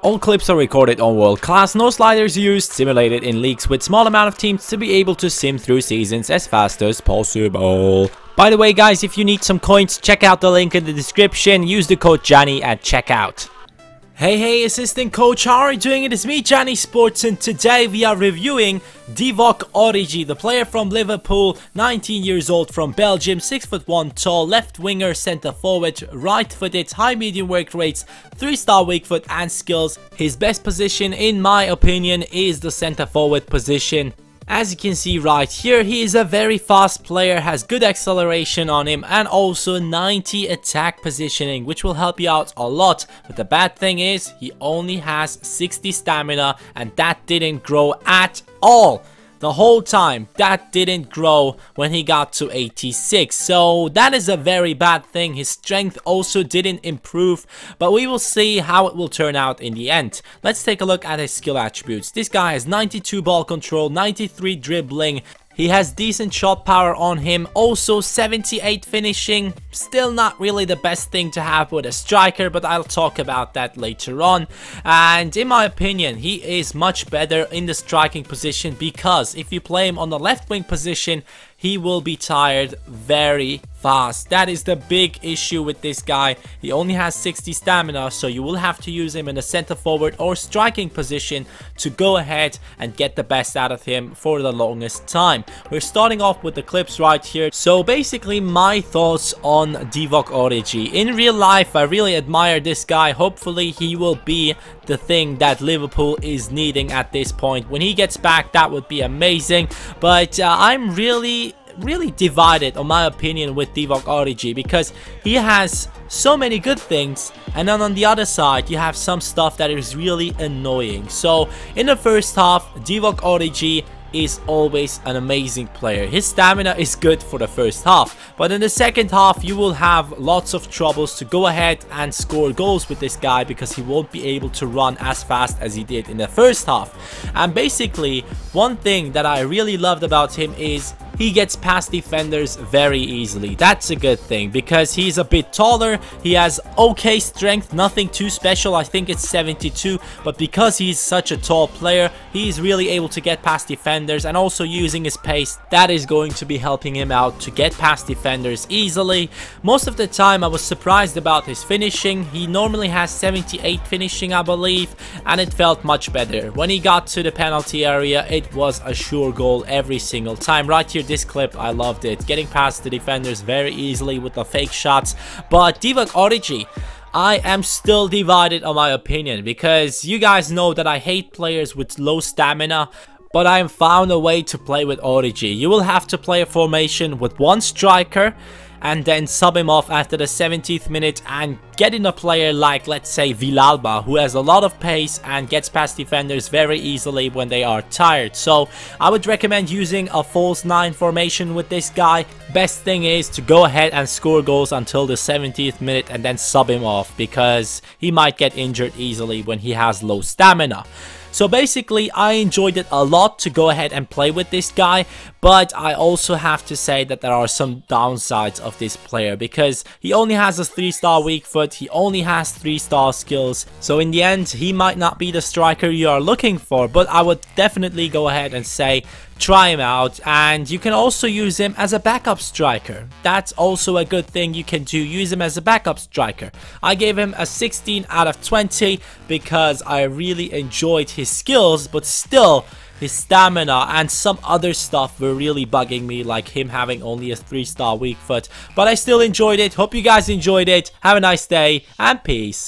All clips are recorded on world class, no sliders used, simulated in leagues with small amount of teams to be able to sim through seasons as fast as possible. By the way guys, if you need some coins, check out the link in the description, use the code Cani at checkout. Hey hey assistant coach, how are you doing? It is me Cani Sports and today we are reviewing Divock Origi, the player from Liverpool, 19 years old from Belgium, 6 foot 1 tall, left winger, center forward, right footed, high medium work rates, 3 star weak foot and skills. His best position in my opinion is the center forward position. As you can see right here, he is a very fast player, has good acceleration on him and also 90 attack positioning which will help you out a lot. But the bad thing is he only has 60 stamina and that didn't grow at all the whole time. That didn't grow when he got to 86. So that is a very bad thing. His strength also didn't improve. But we will see how it will turn out in the end. Let's take a look at his skill attributes. This guy has 92 ball control, 93 dribbling, he has decent shot power on him, also 78 finishing, still not really the best thing to have with a striker, but I'll talk about that later on. And in my opinion, he is much better in the striking position because if you play him on the left wing position, he will be tired very fast. That is the big issue with this guy. He only has 60 stamina, so you will have to use him in a center forward or striking position to go ahead and get the best out of him for the longest time. We're starting off with the clips right here. So basically my thoughts on Divock Origi. In real life, I really admire this guy. Hopefully he will be the thing that Liverpool is needing at this point. When he gets back, that would be amazing. But uh, I'm really really divided on my opinion with Divock Origi because he has so many good things and then on the other side you have some stuff that is really annoying. So in the first half Divock Origi is always an amazing player. His stamina is good for the first half, but in the second half you will have lots of troubles to go ahead and score goals with this guy because he won't be able to run as fast as he did in the first half. And basically, one thing that I really loved about him is he gets past defenders very easily. That's a good thing because he's a bit taller. He has okay strength, nothing too special. I think it's 72, but because he's such a tall player, he's really able to get past defenders and also using his pace, that is going to be helping him out to get past defenders easily. Most of the time, I was surprised about his finishing. He normally has 78 finishing, I believe, and it felt much better. When he got to the penalty area, it was a sure goal every single time. Right here, this clip, I loved it. Getting past the defenders very easily with the fake shots. But Divock Origi, I am still divided on my opinion because you guys know that I hate players with low stamina but I found a way to play with Origi. You will have to play a formation with one striker and then sub him off after the 70th minute and get in a player like let's say Villalba who has a lot of pace and gets past defenders very easily when they are tired. So I would recommend using a false 9 formation with this guy. Best thing is to go ahead and score goals until the 70th minute and then sub him off because he might get injured easily when he has low stamina. So basically, I enjoyed it a lot to go ahead and play with this guy, but I also have to say that there are some downsides of this player because he only has a 3 star weak foot, he only has 3 star skills, so in the end, he might not be the striker you are looking for, but I would definitely go ahead and say try him out and you can also use him as a backup striker. That's also a good thing you can do, use him as a backup striker. I gave him a 16 out of 20 because I really enjoyed his skills but still his stamina and some other stuff were really bugging me like him having only a 3 star weak foot but I still enjoyed it hope you guys enjoyed it have a nice day and peace